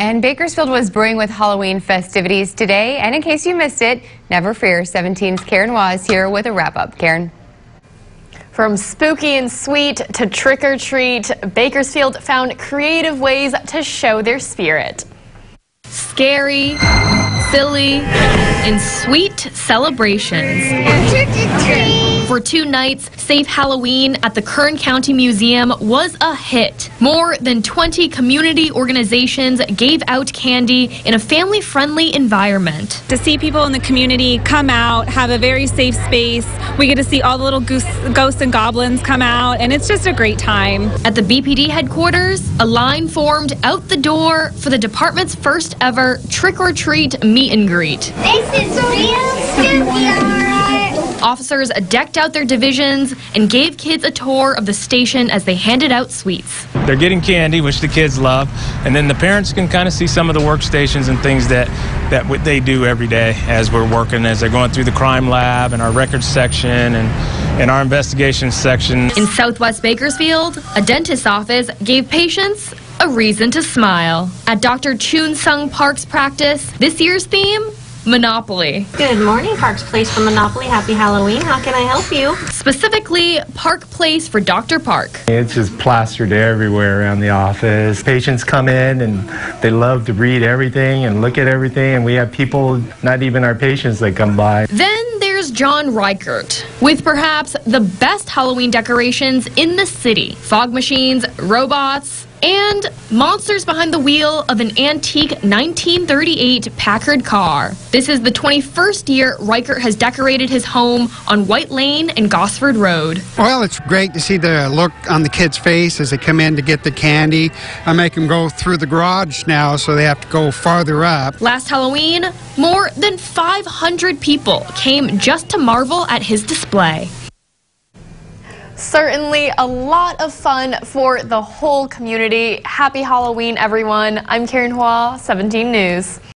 And Bakersfield was brewing with Halloween festivities today. And in case you missed it, never fear, 17's Karen Hua's here with a wrap up. Karen. From spooky and sweet to trick or treat, Bakersfield found creative ways to show their spirit. Scary, silly, and sweet celebrations. For two nights, Safe Halloween at the Kern County Museum was a hit. More than 20 community organizations gave out candy in a family friendly environment. To see people in the community come out, have a very safe space, we get to see all the little goose, ghosts and goblins come out, and it's just a great time. At the BPD headquarters, a line formed out the door for the department's first ever trick or treat meet and greet. This is real spooky, alright. Officers decked out their divisions and gave kids a tour of the station as they handed out sweets. They're getting candy, which the kids love, and then the parents can kind of see some of the workstations and things that that what they do every day as we're working, as they're going through the crime lab and our records section and and our investigation section. In Southwest Bakersfield, a dentist's office gave patients a reason to smile. At Dr. Chun Sung Park's practice, this year's theme Monopoly. Good morning, Parks Place for Monopoly. Happy Halloween. How can I help you? Specifically, Park Place for Dr. Park. It's just plastered everywhere around the office. Patients come in and they love to read everything and look at everything, and we have people, not even our patients, that come by. Then there's John Reichert with perhaps the best Halloween decorations in the city fog machines, robots, and monsters behind the wheel of an antique 1938 Packard car. This is the 21st year Reichert has decorated his home on White Lane and Gosford Road. Well, it's great to see the look on the kids' face as they come in to get the candy. I make them go through the garage now, so they have to go farther up. Last Halloween, more than 500 people came just to marvel at his display. Certainly a lot of fun for the whole community. Happy Halloween, everyone. I'm Karen Hua, 17 News.